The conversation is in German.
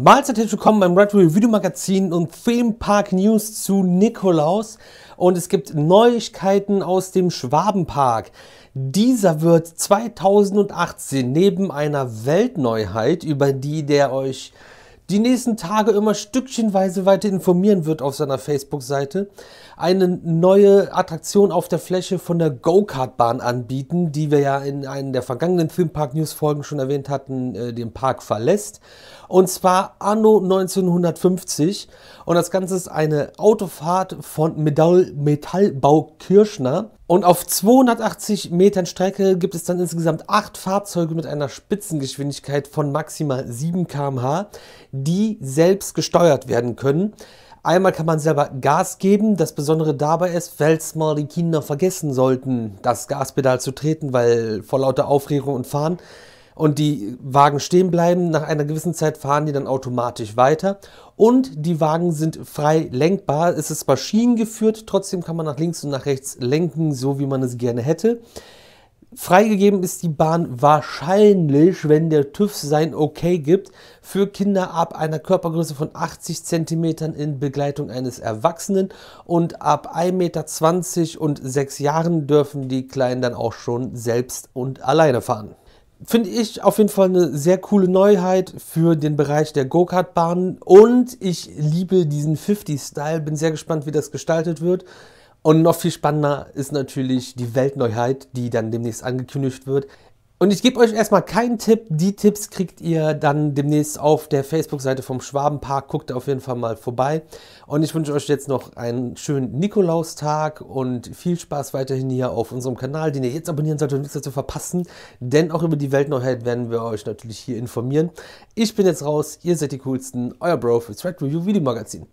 Mahlzeit, herzlich willkommen beim Red Review Videomagazin und Theme Park News zu Nikolaus. Und es gibt Neuigkeiten aus dem Schwabenpark. Dieser wird 2018 neben einer Weltneuheit, über die der euch die nächsten Tage immer stückchenweise weiter informieren wird auf seiner Facebook-Seite, eine neue Attraktion auf der Fläche von der Go-Kart-Bahn anbieten, die wir ja in einer der vergangenen Theme Park News Folgen schon erwähnt hatten, äh, den Park verlässt. Und zwar anno 1950. Und das Ganze ist eine Autofahrt von Metall Metallbau Kirschner. Und auf 280 Metern Strecke gibt es dann insgesamt acht Fahrzeuge mit einer Spitzengeschwindigkeit von maximal 7 km/h, die selbst gesteuert werden können. Einmal kann man selber Gas geben. Das Besondere dabei ist, falls mal die Kinder vergessen sollten, das Gaspedal zu treten, weil vor lauter Aufregung und Fahren und die Wagen stehen bleiben, nach einer gewissen Zeit fahren die dann automatisch weiter und die Wagen sind frei lenkbar. Es ist zwar schienengeführt, trotzdem kann man nach links und nach rechts lenken, so wie man es gerne hätte. Freigegeben ist die Bahn wahrscheinlich, wenn der TÜV sein Okay gibt, für Kinder ab einer Körpergröße von 80 cm in Begleitung eines Erwachsenen und ab 1,20 Meter und 6 Jahren dürfen die Kleinen dann auch schon selbst und alleine fahren. Finde ich auf jeden Fall eine sehr coole Neuheit für den Bereich der Go-Kart-Bahnen und ich liebe diesen 50-Style, bin sehr gespannt, wie das gestaltet wird. Und noch viel spannender ist natürlich die Weltneuheit, die dann demnächst angekündigt wird. Und ich gebe euch erstmal keinen Tipp. Die Tipps kriegt ihr dann demnächst auf der Facebook-Seite vom Schwabenpark. Guckt auf jeden Fall mal vorbei. Und ich wünsche euch jetzt noch einen schönen Nikolaustag und viel Spaß weiterhin hier auf unserem Kanal, den ihr jetzt abonnieren solltet, um nichts dazu verpassen. Denn auch über die Weltneuheit werden wir euch natürlich hier informieren. Ich bin jetzt raus. Ihr seid die coolsten. Euer Bro für Thread Review Videomagazin.